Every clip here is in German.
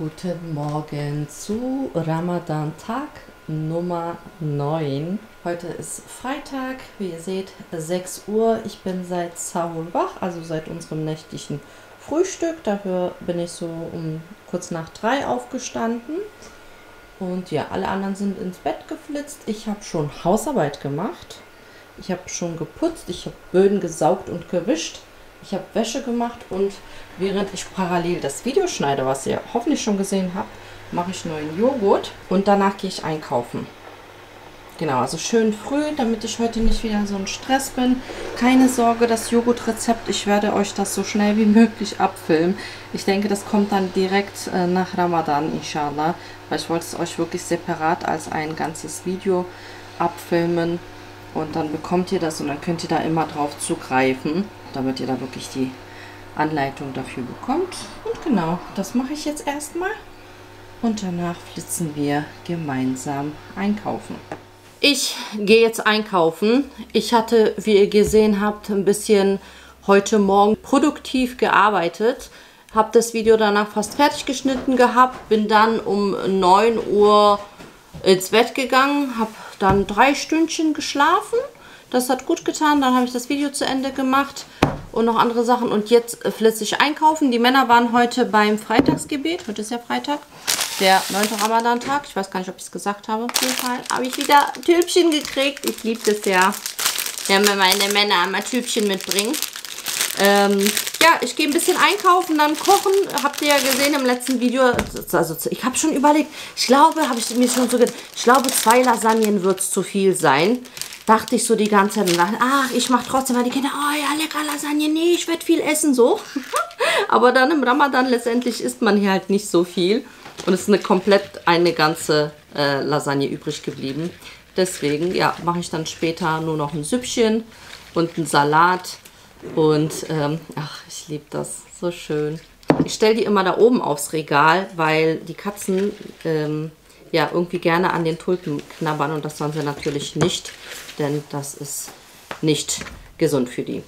Guten Morgen zu Ramadan Tag Nummer 9. Heute ist Freitag, wie ihr seht, 6 Uhr. Ich bin seit Sahur wach, also seit unserem nächtlichen Frühstück. Dafür bin ich so um kurz nach 3 aufgestanden. Und ja, alle anderen sind ins Bett geflitzt. Ich habe schon Hausarbeit gemacht. Ich habe schon geputzt, ich habe Böden gesaugt und gewischt. Ich habe Wäsche gemacht und während ich parallel das Video schneide, was ihr hoffentlich schon gesehen habt, mache ich neuen Joghurt und danach gehe ich einkaufen. Genau, also schön früh, damit ich heute nicht wieder so ein Stress bin. Keine Sorge, das Joghurtrezept, ich werde euch das so schnell wie möglich abfilmen. Ich denke, das kommt dann direkt äh, nach Ramadan, inshallah. Weil ich wollte es euch wirklich separat als ein ganzes Video abfilmen. Und dann bekommt ihr das und dann könnt ihr da immer drauf zugreifen, damit ihr da wirklich die Anleitung dafür bekommt. Und genau, das mache ich jetzt erstmal. Und danach flitzen wir gemeinsam einkaufen. Ich gehe jetzt einkaufen. Ich hatte, wie ihr gesehen habt, ein bisschen heute Morgen produktiv gearbeitet. Habe das Video danach fast fertig geschnitten gehabt. Bin dann um 9 Uhr ins Bett gegangen. Habe dann drei Stündchen geschlafen. Das hat gut getan. Dann habe ich das Video zu Ende gemacht und noch andere Sachen. Und jetzt ich einkaufen. Die Männer waren heute beim Freitagsgebet. Heute ist ja Freitag der 9. Ramadan-Tag. Ich weiß gar nicht, ob ich es gesagt habe. Auf jeden Fall habe ich wieder Tübchen gekriegt. Ich liebe das ja, wenn mir meine Männer einmal Tübchen mitbringen. Ähm, ja, ich gehe ein bisschen einkaufen, dann kochen. Habt ihr ja gesehen im letzten Video. Also ich habe schon überlegt. Ich glaube, habe ich mir schon so gedacht. Ich glaube, zwei Lasagnen wird es zu viel sein. Dachte ich so die ganze Zeit. Ach, ich mache trotzdem, weil die Kinder, oh ja, lecker Lasagne. Nee, ich werde viel essen, so. Aber dann im Ramadan letztendlich isst man hier halt nicht so viel. Und es ist eine komplett eine ganze äh, Lasagne übrig geblieben. Deswegen, ja, mache ich dann später nur noch ein Süppchen und einen Salat. Und, ähm, ach, ich liebe das. So schön. Ich stelle die immer da oben aufs Regal, weil die Katzen, ähm, ja, irgendwie gerne an den Tulpen knabbern. Und das sollen sie natürlich nicht, denn das ist nicht gesund für die.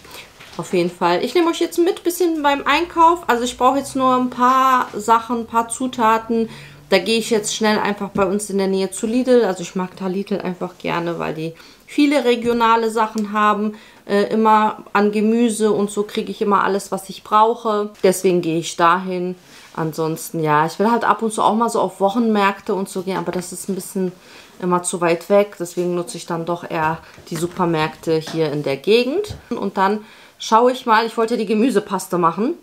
Auf jeden Fall. Ich nehme euch jetzt mit, bisschen beim Einkauf. Also ich brauche jetzt nur ein paar Sachen, ein paar Zutaten. Da gehe ich jetzt schnell einfach bei uns in der Nähe zu Lidl. Also ich mag da Lidl einfach gerne, weil die viele regionale Sachen haben. Äh, immer an Gemüse und so kriege ich immer alles, was ich brauche. Deswegen gehe ich dahin. Ansonsten, ja, ich will halt ab und zu auch mal so auf Wochenmärkte und so gehen, aber das ist ein bisschen immer zu weit weg. Deswegen nutze ich dann doch eher die Supermärkte hier in der Gegend. Und dann schaue ich mal, ich wollte die Gemüsepaste machen.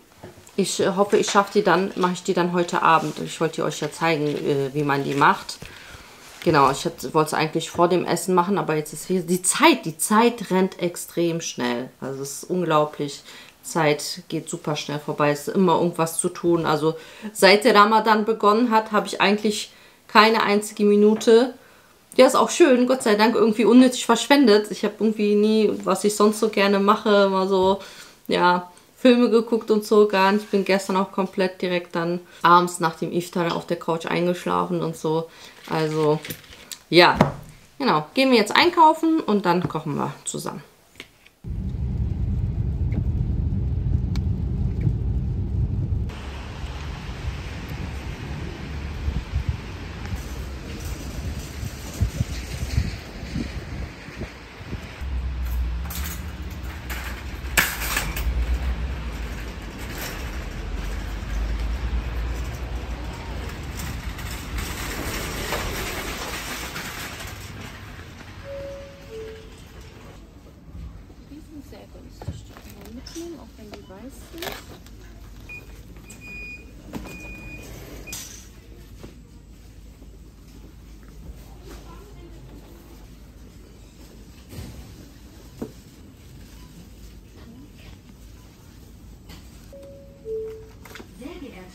Ich äh, hoffe, ich schaffe die dann, mache ich die dann heute Abend. Ich wollte euch ja zeigen, äh, wie man die macht. Genau, ich wollte es eigentlich vor dem Essen machen, aber jetzt ist wieder die Zeit. Die Zeit rennt extrem schnell. Also es ist unglaublich. Zeit geht super schnell vorbei. Es ist immer irgendwas zu tun. Also seit der Ramadan begonnen hat, habe ich eigentlich keine einzige Minute ja, ist auch schön, Gott sei Dank, irgendwie unnötig verschwendet. Ich habe irgendwie nie, was ich sonst so gerne mache, mal so, ja, Filme geguckt und so gar nicht. Ich bin gestern auch komplett direkt dann abends nach dem Iftar auf der Couch eingeschlafen und so. Also, ja, genau. Gehen wir jetzt einkaufen und dann kochen wir zusammen.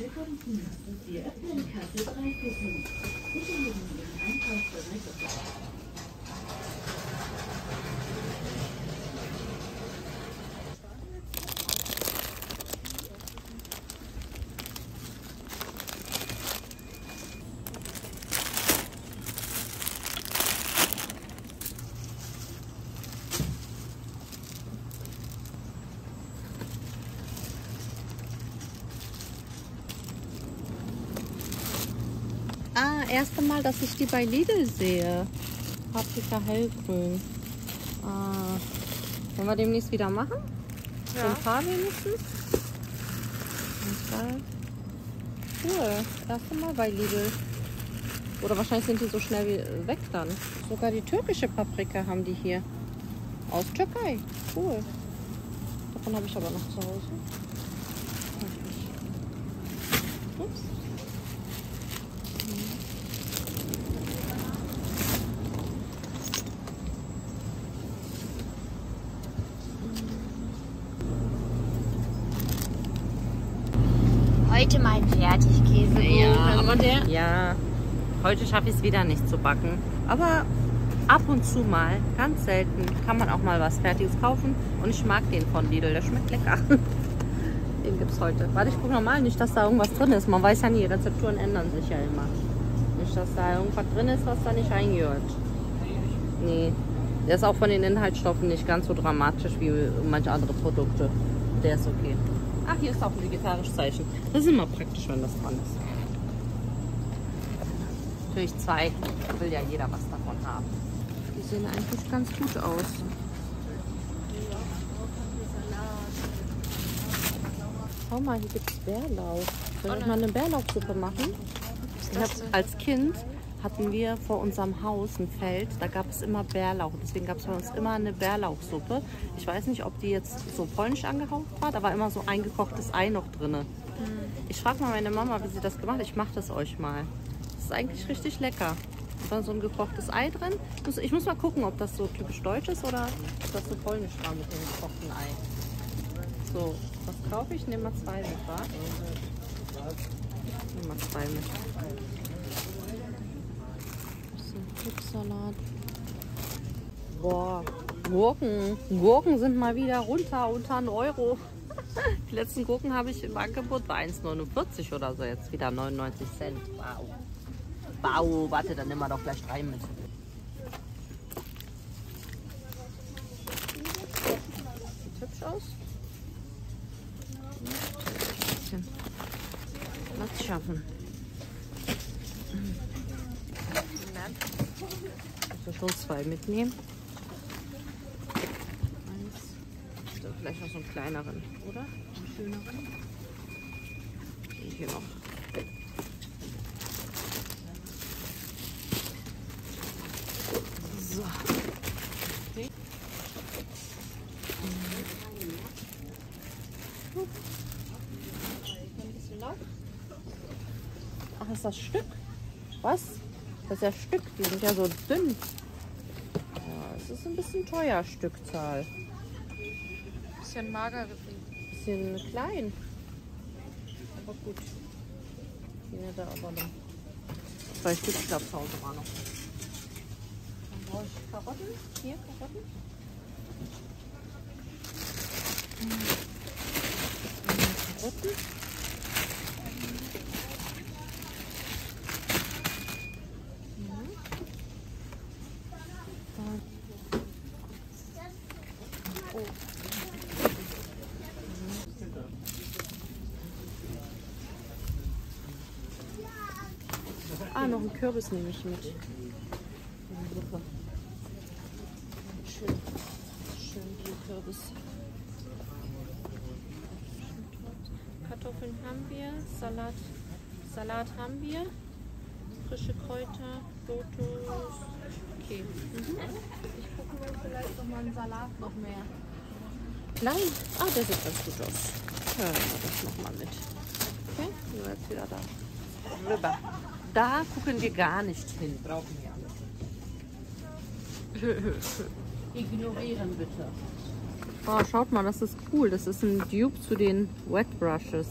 Kunden, Sie öffnen Kasse 3 für Sie. Bitte legen Ihren Einkauf bereit erste Mal, dass ich die bei Lidl sehe. Paprika hellgrün. Ah. Wollen wir demnächst wieder machen? So ein paar wenigstens. Cool. Erste Mal bei Lidl. Oder wahrscheinlich sind die so schnell wie weg dann. Sogar die türkische Paprika haben die hier. Aus Türkei. Cool. Davon habe ich aber noch zu Hause. Ups. Heute mein Fertigkäse. Ja, aber der. Ja, heute schaffe ich es wieder nicht zu backen. Aber ab und zu mal, ganz selten, kann man auch mal was Fertiges kaufen. Und ich mag den von Lidl, der schmeckt lecker. Den gibt es heute. Warte, ich gucke nochmal, nicht, dass da irgendwas drin ist. Man weiß ja nie, Rezepturen ändern sich ja immer. Nicht, dass da irgendwas drin ist, was da nicht eingehört. Nee, der ist auch von den Inhaltsstoffen nicht ganz so dramatisch wie manche andere Produkte. Der ist okay. Ach, hier ist auch ein vegetarisches Zeichen. Das ist immer praktisch, wenn das dran ist. Natürlich zwei. Will ja jeder was davon haben. Die sehen eigentlich ganz gut aus. Schau mal, hier gibt es Bärlauch. Soll ich mal eine Bärlauchsuppe machen? Ich hab, als Kind hatten wir vor unserem Haus ein Feld, da gab es immer Bärlauch. Deswegen gab es bei uns immer eine Bärlauchsuppe. Ich weiß nicht, ob die jetzt so polnisch angehaucht war. Da war immer so eingekochtes Ei noch drin. Ich frage mal meine Mama, wie sie das gemacht hat. Ich mache das euch mal. Ist eigentlich richtig lecker. Da war so ein gekochtes Ei drin. Ich muss- mal gucken, ob das so typisch deutsch ist oder ob das so polnisch war mit dem gekochten Ei. So, was kaufe ich? Nehmen wir zwei mit, wa? Nehmen wir zwei mit. Bisschen Chipsalat. Boah, Gurken. Gurken sind mal wieder runter unter einen Euro. Die letzten Gurken habe ich im Angebot bei 1,49 oder so. Jetzt wieder 99 Cent. Wow. Wow, warte, dann nehmen wir doch gleich drei mit. Sieht hübsch aus. Platz schaffen. Also schon zwei mitnehmen. Eins. Vielleicht noch so einen kleineren, oder? Einen schöneren. Hier noch. So. Ein bisschen Lauf. Ach, ist das Stück? Was? Das ist ja Stück, die sind ja so dünn. Ja, es ist ein bisschen teuer, Stückzahl. Bisschen mager Bisschen klein. Aber gut. Hier da aber noch. Zwei Stück, ich glaube, zu Hause war noch. Dann brauche ich Karotten. Hier, Karotten. Hm. Karotten. Mhm. Dann- Oh. Ah, noch einen Kürbis nehme ich mit. Schön, schön viel Kürbis. Kartoffeln haben wir, Salat, Salat haben wir, frische Kräuter, Lotus. Okay. Mhm. Ich gucke mir vielleicht noch mal einen Salat noch mehr. Nein, ah, der sieht ganz gut aus. Ja, das noch mal mit. Okay, sind wir jetzt wieder da. Rüber. Da gucken wir gar nicht hin. Brauchen wir alles. Ignorieren bitte. Oh, schaut mal, das ist cool. Das ist ein Dupe zu den Wet Brushes.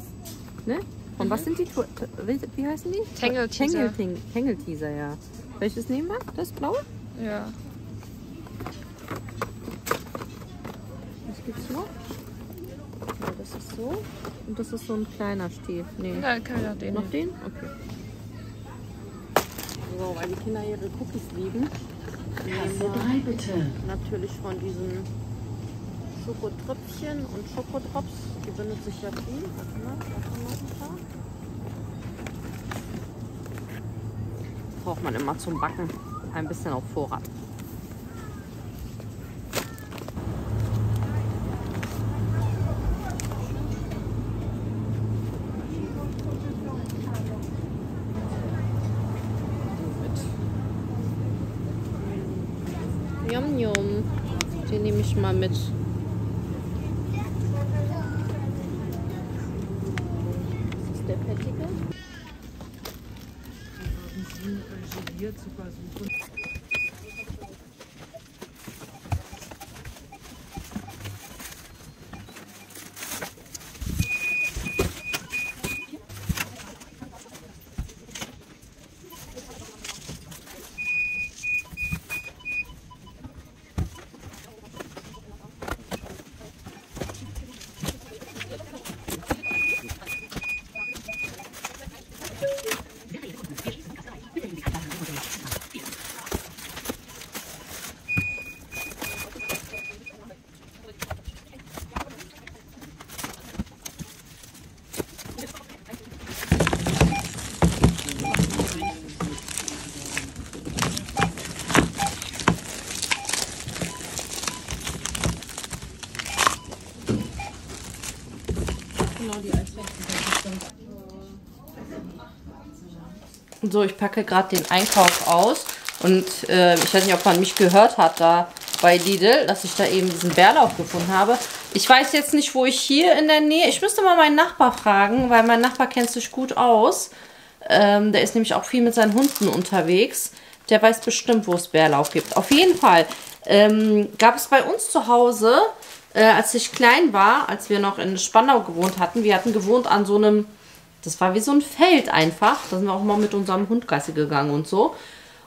Ne? Und was sind die? Wie, wie heißen die? Tangle Teaser. Tangle, Tangle Teaser, ja. Welches nehmen wir? Das blaue? Ja. Was gibt's noch? Ja, das ist so. Und das ist so ein kleiner Stiel. Nee. Ich auch den Noch den? Okay. So, weil die Kinder ihre Cookies lieben. Kasse Nehmen 3 bitte. natürlich von diesen Schokotröpfchen und Schokodrops. Die benutze ich ja viel. Warte mal, warte mal ein paar. braucht man immer zum Backen. Ein bisschen auf Vorrat. Yum, yum. Den nehme ich mal mit. Das ist der Pettige. So, ich packe gerade den Einkauf aus. Und äh, ich weiß nicht, ob man mich gehört hat da bei Lidl, dass ich da eben diesen Bärlauch gefunden habe. Ich weiß jetzt nicht, wo ich hier in der Nähe... Ich müsste mal meinen Nachbar fragen, weil mein Nachbar kennt sich gut aus. Ähm, der ist nämlich auch viel mit seinen Hunden unterwegs. Der weiß bestimmt, wo es Bärlauch gibt. Auf jeden Fall ähm, gab es bei uns zu Hause, äh, als ich klein war, als wir noch in Spandau gewohnt hatten, wir hatten gewohnt an so einem das war wie so ein Feld einfach. Da sind wir auch mal mit unserem Hund Gassi gegangen und so.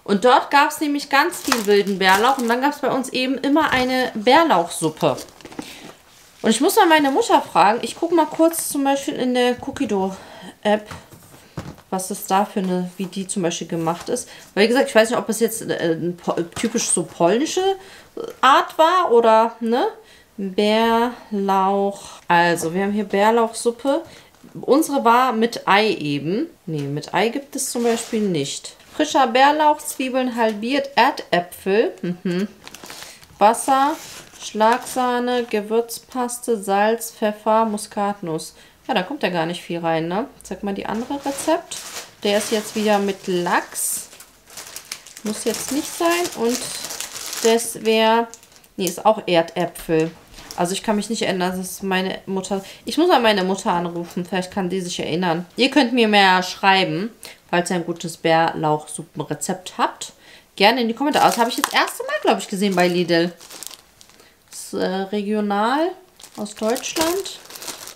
Und dort gab es nämlich ganz viel wilden Bärlauch. Und dann gab es bei uns eben immer eine Bärlauchsuppe. Und ich muss mal meine Mutter fragen. Ich gucke mal kurz zum Beispiel in der Cookido-App, was es da für eine, wie die zum Beispiel gemacht ist. Weil wie gesagt, ich weiß nicht, ob es jetzt äh, typisch so polnische Art war oder, ne? Bärlauch. Also, wir haben hier Bärlauchsuppe. Unsere war mit Ei eben. Nee, mit Ei gibt es zum Beispiel nicht. Frischer Bärlauch, Zwiebeln halbiert, Erdäpfel, mhm. Wasser, Schlagsahne, Gewürzpaste, Salz, Pfeffer, Muskatnuss. Ja, da kommt ja gar nicht viel rein, ne? Sag mal die andere Rezept. Der ist jetzt wieder mit Lachs. Muss jetzt nicht sein. Und das wäre... Nee, ist auch Erdäpfel. Also ich kann mich nicht erinnern, dass meine Mutter... Ich muss mal meine Mutter anrufen, vielleicht kann die sich erinnern. Ihr könnt mir mehr schreiben, falls ihr ein gutes Bärlauchsuppenrezept habt. Gerne in die Kommentare. Das habe ich jetzt das erste Mal, glaube ich, gesehen bei Lidl. Das ist äh, regional aus Deutschland.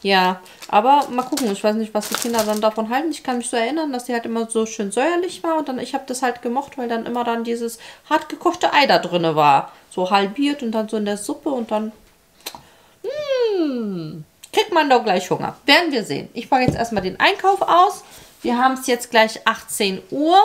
Ja, aber mal gucken. Ich weiß nicht, was die Kinder dann davon halten. Ich kann mich so erinnern, dass die halt immer so schön säuerlich war. Und dann, ich habe das halt gemocht, weil dann immer dann dieses hart gekochte Ei da drin war. So halbiert und dann so in der Suppe und dann hm, kriegt man doch gleich Hunger. Werden wir sehen. Ich packe jetzt erstmal den Einkauf aus. Wir haben es jetzt gleich 18 Uhr.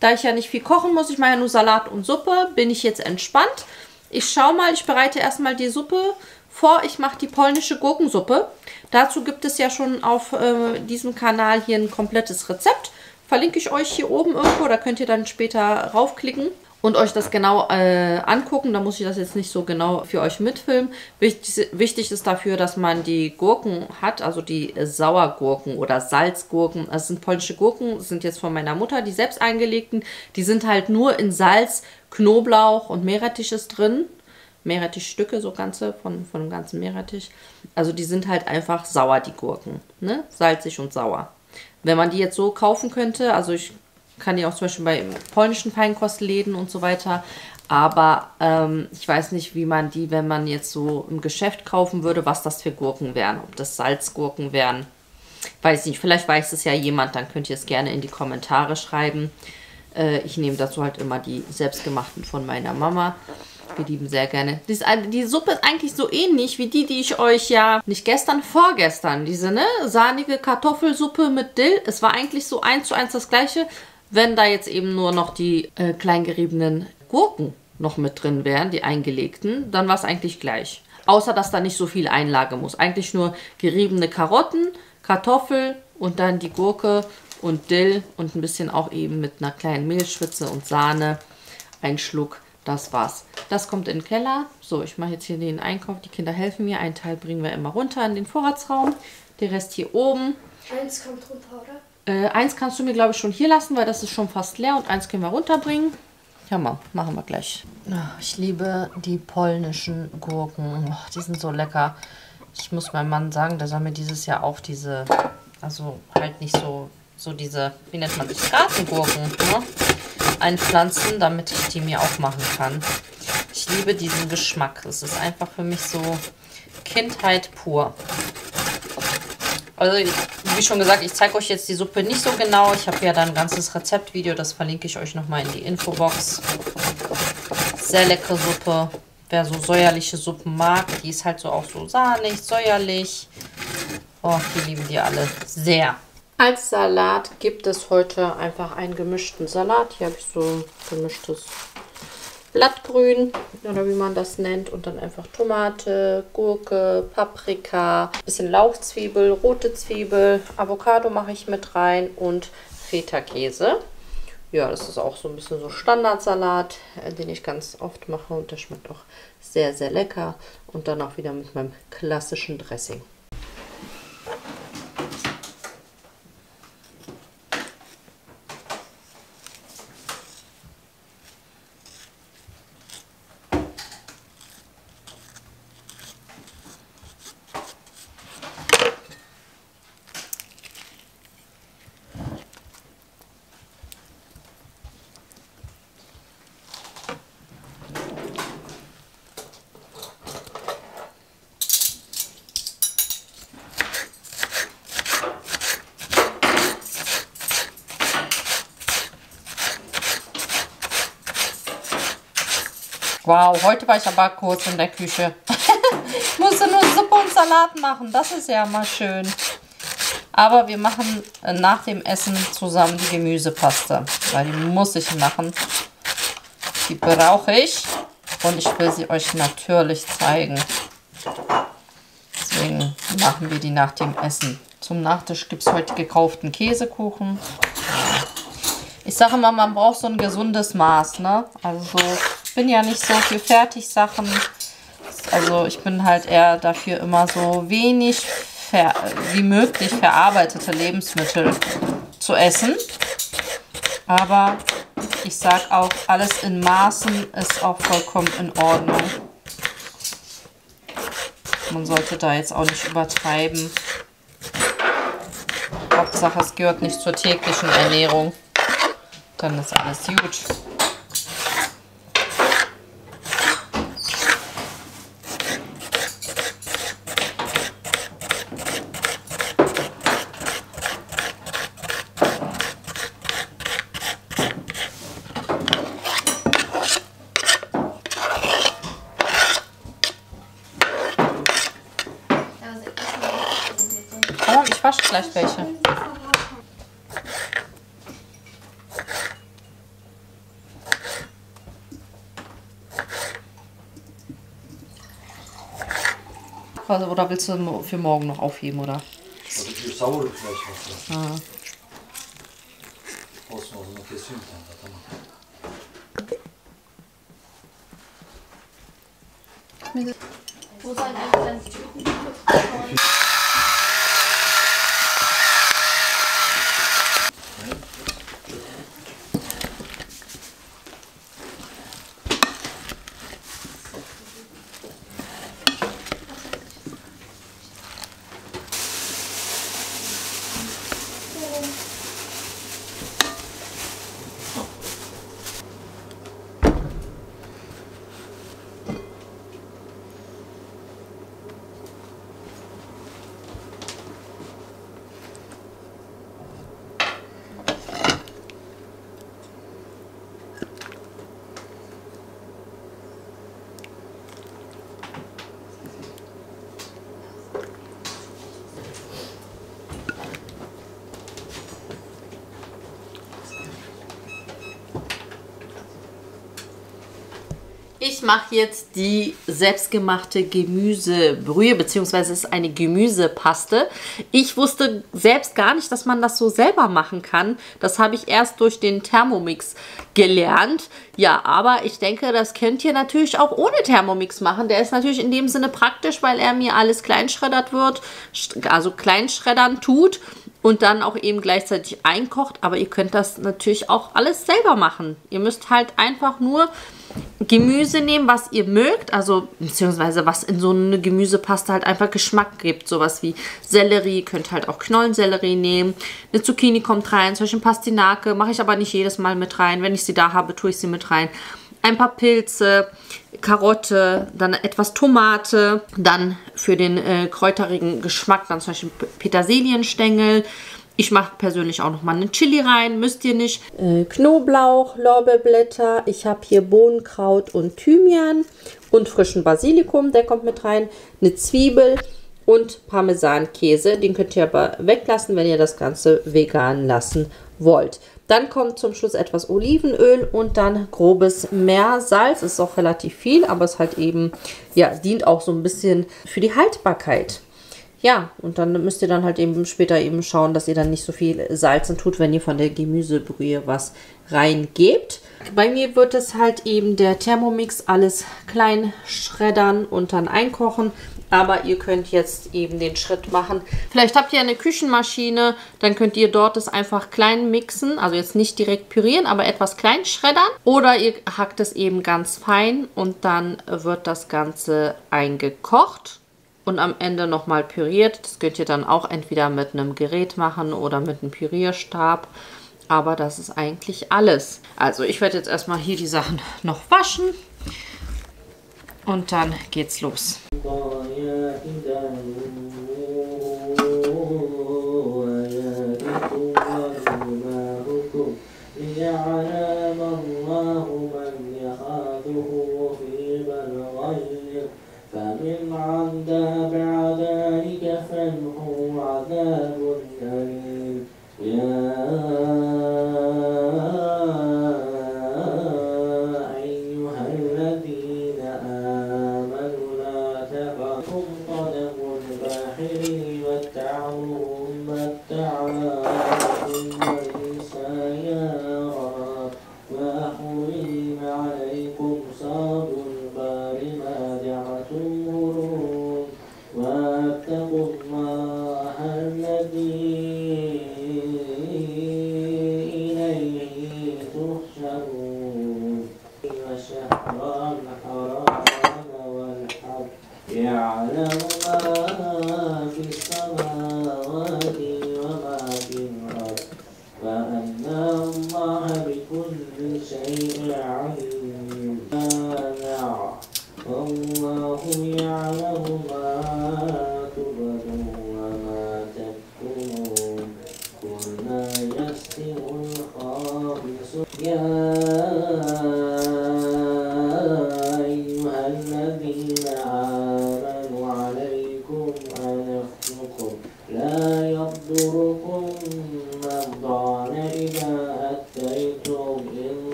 Da ich ja nicht viel kochen muss, ich mache ja nur Salat und Suppe, bin ich jetzt entspannt. Ich schaue mal, ich bereite erstmal die Suppe vor. Ich mache die polnische Gurkensuppe. Dazu gibt es ja schon auf äh, diesem Kanal hier ein komplettes Rezept. Verlinke ich euch hier oben irgendwo, da könnt ihr dann später raufklicken und euch das genau äh, angucken. Da muss ich das jetzt nicht so genau für euch mitfilmen. Wichtig, wichtig ist dafür, dass man die Gurken hat, also die Sauergurken oder Salzgurken. Das sind polnische Gurken, sind jetzt von meiner Mutter, die selbst eingelegten. Die sind halt nur in Salz, Knoblauch und Meerrettich ist drin. Meerrettichstücke, so ganze, von, von dem ganzen Meerrettich. Also die sind halt einfach sauer, die Gurken. Ne? Salzig und sauer. Wenn man die jetzt so kaufen könnte, also ich kann die auch zum Beispiel bei polnischen Feinkostläden und so weiter. Aber ähm, ich weiß nicht, wie man die, wenn man jetzt so im Geschäft kaufen würde, was das für Gurken wären. Ob das Salzgurken wären. Weiß nicht, vielleicht weiß es ja jemand, dann könnt ihr es gerne in die Kommentare schreiben. Äh, ich nehme dazu halt immer die selbstgemachten von meiner Mama. Wir lieben sehr gerne. Die, die, Suppe ist eigentlich so ähnlich wie die, die ich euch ja nicht gestern, vorgestern, diese ne, sahnige Kartoffelsuppe mit Dill. Es war eigentlich so eins zu eins das gleiche, wenn da jetzt eben nur noch die äh, kleingeriebenen Gurken noch mit drin wären, die eingelegten, dann war es eigentlich gleich. Außer, dass da nicht so viel Einlage muss. Eigentlich nur geriebene Karotten, Kartoffel und dann die Gurke und Dill und ein bisschen auch eben mit einer kleinen Mehlschwitze und Sahne. Ein Schluck, das war's. Das kommt in den Keller. So, ich mache jetzt hier den Einkauf. Die Kinder helfen mir. Einen Teil bringen wir immer runter in den Vorratsraum. Der Rest hier oben. Eins kommt runter, oder? Äh, eins kannst du mir, glaube ich, schon hier lassen, weil das ist schon fast leer. Und eins können wir runterbringen. Ja, mal, machen wir gleich. Ich liebe die polnischen Gurken. Oh, die sind so lecker. Ich muss meinem Mann sagen, der soll mir dieses Jahr auch diese, also halt nicht so, so diese, wie nennt man das, Gartengurken ne? einpflanzen, damit ich die mir auch machen kann. Ich liebe diesen Geschmack. Es ist einfach für mich so Kindheit pur. Also, ich- wie schon gesagt, ich zeige euch jetzt die Suppe nicht so genau. Ich habe ja da ein ganzes Rezeptvideo, das verlinke ich euch nochmal in die Infobox. Sehr leckere Suppe. Wer so säuerliche Suppen mag, die ist halt so auch so sahnig, säuerlich. Oh, die lieben die alle sehr. Als Salat gibt es heute einfach einen gemischten Salat. Hier habe ich so gemischtes Blattgrün oder wie man das nennt und dann einfach Tomate, Gurke, Paprika, bisschen Lauchzwiebel, rote Zwiebel, Avocado mache ich mit rein und Feta-Käse. Ja, das ist auch so ein bisschen so Standardsalat, äh, den ich ganz oft mache und der schmeckt auch sehr, sehr lecker. Und dann auch wieder mit meinem klassischen Dressing. Wow, heute war ich aber kurz in der Küche. ich musste nur Suppe und Salat machen. Das ist ja mal schön. Aber wir machen äh, nach dem Essen zusammen die Gemüsepaste. Weil die muss ich machen. Die brauche ich. Und ich will sie euch natürlich zeigen. Deswegen machen wir die nach dem Essen. Zum Nachtisch gibt es heute gekauften Käsekuchen. Ich sage immer, man braucht so ein gesundes Maß, ne? Also ich bin ja nicht so für Fertigsachen. Also ich bin halt eher dafür immer so wenig wie möglich verarbeitete Lebensmittel zu essen. Aber ich sag auch, alles in Maßen ist auch vollkommen in Ordnung. Man sollte da jetzt auch nicht übertreiben. Hauptsache, es gehört nicht zur täglichen Ernährung. Dann ist alles gut. Was, oder willst du für morgen noch aufheben, oder? Oder für saure Fleisch hast ah. du. Ah. Kosmos'un kesiyorum ben de tamam. Bu zaten Ich mache jetzt die selbstgemachte Gemüsebrühe, beziehungsweise es ist eine Gemüsepaste. Ich wusste selbst gar nicht, dass man das so selber machen kann. Das habe ich erst durch den Thermomix gelernt. Ja, aber ich denke, das könnt ihr natürlich auch ohne Thermomix machen. Der ist natürlich in dem Sinne praktisch, weil er mir alles kleinschreddert wird, also kleinschreddern tut und dann auch eben gleichzeitig einkocht. Aber ihr könnt das natürlich auch alles selber machen. Ihr müsst halt einfach nur Gemüse nehmen, was ihr mögt, also beziehungsweise was in so eine Gemüsepaste halt einfach Geschmack gibt. Sowas wie Sellerie, könnt halt auch Knollensellerie nehmen. Eine Zucchini kommt rein, zum Beispiel Pastinake, mache ich aber nicht jedes Mal mit rein. Wenn ich sie da habe, tue ich sie mit rein. Ein paar Pilze, Karotte, dann etwas Tomate, dann für den äh, kräuterigen Geschmack dann zum Beispiel Petersilienstängel, ich mache persönlich auch noch mal einen Chili rein, müsst ihr nicht. Äh, Knoblauch, Lorbeerblätter. Ich habe hier Bohnenkraut und Thymian und frischen Basilikum, der kommt mit rein. Eine Zwiebel und Parmesankäse. Den könnt ihr aber weglassen, wenn ihr das Ganze vegan lassen wollt. Dann kommt zum Schluss etwas Olivenöl und dann grobes Meersalz. Ist auch relativ viel, aber es halt eben, ja, dient auch so ein bisschen für die Haltbarkeit. Ja, und dann müsst ihr dann halt eben später eben schauen, dass ihr dann nicht so viel Salzen tut, wenn ihr von der Gemüsebrühe was reingebt. Bei mir wird es halt eben der Thermomix alles klein schreddern und dann einkochen. Aber ihr könnt jetzt eben den Schritt machen. Vielleicht habt ihr eine Küchenmaschine, dann könnt ihr dort es einfach klein mixen. Also jetzt nicht direkt pürieren, aber etwas klein schreddern. Oder ihr hackt es eben ganz fein und dann wird das Ganze eingekocht und am Ende nochmal püriert. Das könnt ihr dann auch entweder mit einem Gerät machen oder mit einem Pürierstab. Aber das ist eigentlich alles. Also ich werde jetzt erstmal hier die Sachen noch waschen und dann geht's los. Ja, بعد ذلك فله عذاب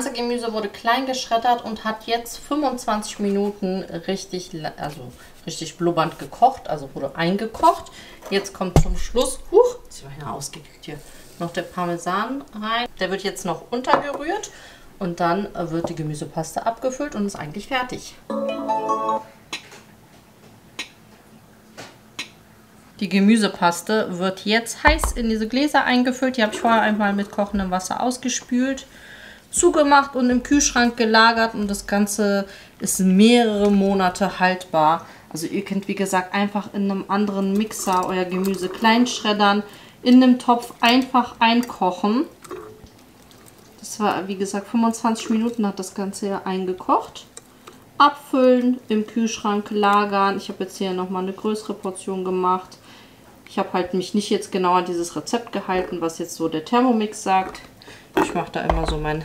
ganze Gemüse wurde klein geschreddert und hat jetzt 25 Minuten richtig, also richtig blubbernd gekocht, also wurde eingekocht. Jetzt kommt zum Schluss, huch, war ja ausgekriegt hier, noch der Parmesan rein. Der wird jetzt noch untergerührt und dann wird die Gemüsepaste abgefüllt und ist eigentlich fertig. Die Gemüsepaste wird jetzt heiß in diese Gläser eingefüllt. Die habe ich vorher einmal mit kochendem Wasser ausgespült, zugemacht und im Kühlschrank gelagert. Und das Ganze ist mehrere Monate haltbar. Also ihr könnt, wie gesagt, einfach in einem anderen Mixer euer Gemüse klein schreddern, in einem Topf einfach einkochen. Das war, wie gesagt, 25 Minuten hat das Ganze ja eingekocht. abfüllen, im Kühlschrank lagern. Ich habe jetzt hier nochmal eine größere Portion gemacht. Ich habe halt mich nicht jetzt genau an dieses Rezept gehalten, was jetzt so der Thermomix sagt. Ich mache da immer so meine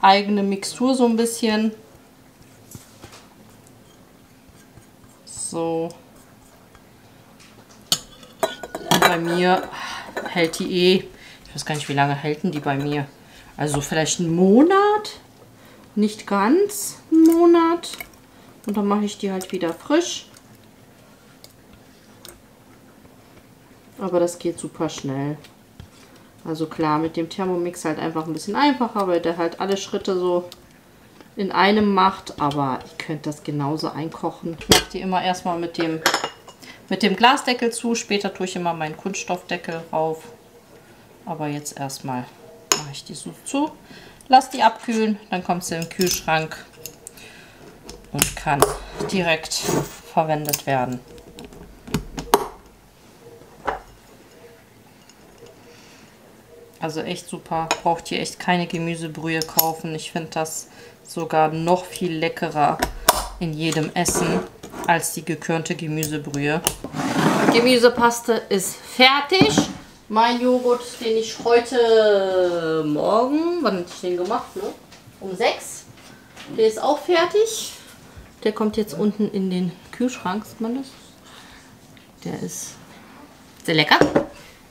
eigene Mixtur so ein bisschen. So. Und bei mir hält die eh, ich weiß gar nicht, wie lange halten die bei mir. Also vielleicht einen Monat, nicht ganz einen Monat. Und dann mache ich die halt wieder frisch. Aber das geht super schnell. Also klar, mit dem Thermomix halt einfach ein bisschen einfacher, weil der halt alle Schritte so in einem macht. Aber ihr könnt das genauso einkochen. Ich mache die immer erstmal mit dem, mit dem Glasdeckel zu. Später tue ich immer meinen Kunststoffdeckel rauf. Aber jetzt erstmal mache ich die so zu. Lass die abkühlen, dann kommt sie im Kühlschrank und kann direkt verwendet werden. Also echt super. Braucht ihr echt keine Gemüsebrühe kaufen. Ich finde das sogar noch viel leckerer in jedem Essen als die gekörnte Gemüsebrühe. Gemüsepaste ist fertig. Mein Joghurt, den ich heute Morgen, wann habe ich den gemacht? Ne? Um 6. Der ist auch fertig. Der kommt jetzt unten in den Kühlschrank, sieht man das? Der ist sehr lecker.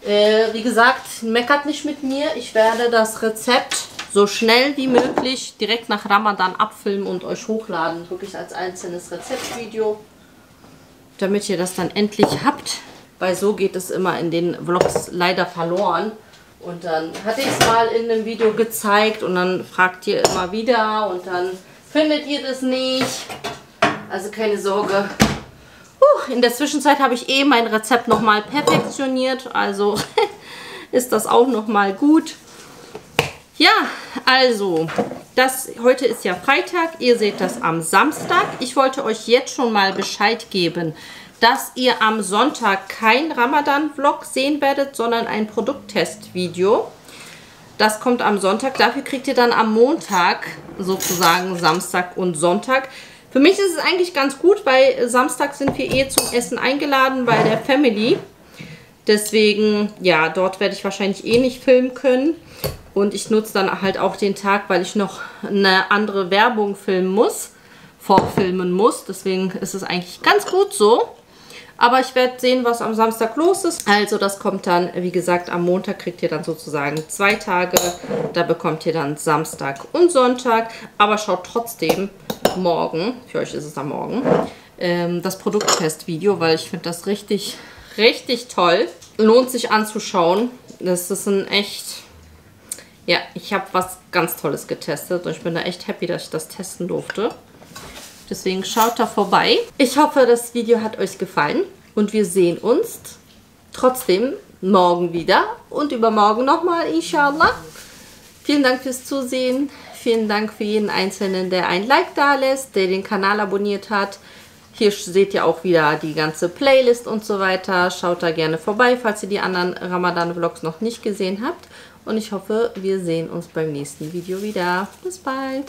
Äh, wie gesagt, meckert nicht mit mir. Ich werde das Rezept so schnell wie möglich direkt nach Ramadan abfilmen und euch hochladen. Wirklich als einzelnes Rezeptvideo. Damit ihr das dann endlich habt. Weil so geht es immer in den Vlogs leider verloren. Und dann hatte ich es mal in einem Video gezeigt und dann fragt ihr immer wieder und dann findet ihr das nicht. Also keine Sorge. In der Zwischenzeit habe ich eh mein Rezept nochmal perfektioniert. Also ist das auch nochmal gut. Ja, also, das, heute ist ja Freitag. Ihr seht das am Samstag. Ich wollte euch jetzt schon mal Bescheid geben, dass ihr am Sonntag kein Ramadan-Vlog sehen werdet, sondern ein Produkttest-Video. Das kommt am Sonntag. Dafür kriegt ihr dann am Montag sozusagen Samstag und Sonntag. Für mich ist es eigentlich ganz gut, weil Samstag sind wir eh zum Essen eingeladen bei der Family. Deswegen, ja, dort werde ich wahrscheinlich eh nicht filmen können. Und ich nutze dann halt auch den Tag, weil ich noch eine andere Werbung filmen muss, vorfilmen muss. Deswegen ist es eigentlich ganz gut so. Aber ich werde sehen, was am Samstag los ist. Also das kommt dann, wie gesagt, am Montag kriegt ihr dann sozusagen zwei Tage. Da bekommt ihr dann Samstag und Sonntag. Aber schaut trotzdem morgen, für euch ist es am Morgen, ähm, das Produkttest-Video, weil ich finde das richtig, richtig toll. Lohnt sich anzuschauen. Das ist ein echt... Ja, ich habe was ganz Tolles getestet und ich bin da echt happy, dass ich das testen durfte. Deswegen schaut da vorbei. Ich hoffe, das Video hat euch gefallen und wir sehen uns trotzdem morgen wieder und übermorgen nochmal, inshallah. Vielen Dank fürs Zusehen. Vielen Dank für jeden Einzelnen, der ein Like da lässt, der den Kanal abonniert hat. Hier seht ihr auch wieder die ganze Playlist und so weiter. Schaut da gerne vorbei, falls ihr die anderen Ramadan-Vlogs noch nicht gesehen habt. Und ich hoffe, wir sehen uns beim nächsten Video wieder. Bis bald!